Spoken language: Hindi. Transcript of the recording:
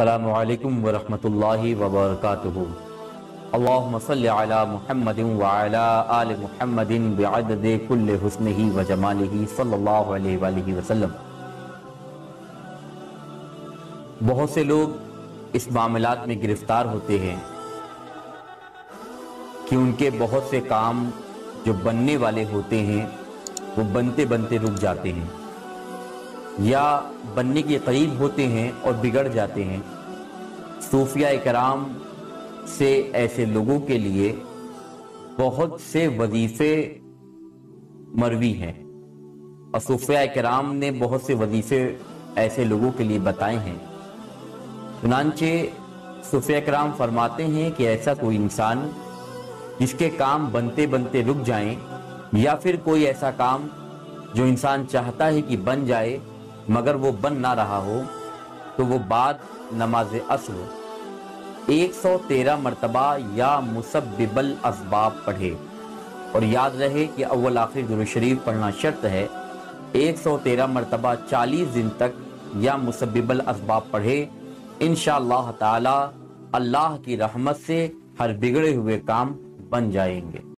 अल्लाम वरहमतुल्लाहि वबरकातुहू अल्लाहुम्मा सल्लि अला मुहम्मदिन व अला आलि मुहम्मदिन बिअदद कुल्li हुस्निही व जमालिही सल्लल्लाहु अलैहि बहुत से लोग इस मामलात में गिरफ़्तार होते हैं कि उनके बहुत से काम जो बनने वाले होते हैं, वो बनते बनते रुक जाते हैं। या बनने के करीब होते हैं और बिगड़ जाते हैं। सूफिया कराम से ऐसे लोगों के लिए बहुत से वजीफ़े मरवी हैं। और सूफिया कराम ने बहुत से वजीफ़े ऐसे लोगों के लिए बताए हैं। चुनानचे सूफिया कराम फरमाते हैं कि ऐसा कोई इंसान जिसके काम बनते बनते रुक जाएँ या फिर कोई ऐसा काम जो इंसान चाहता है कि बन जाए मगर वो बन ना रहा हो तो वो बाद नमाज़ असर 113 मरतबा या मुसबिबल असबाब पढ़े। और याद रहे कि अव्वल आखिर दुर शरीफ पढ़ना शर्त है 113 मरतबा 40 दिन तक या मुसबिबल असबाब पढ़े इन ताला अल्लाह की रहमत से हर बिगड़े हुए काम बन जाएँगे।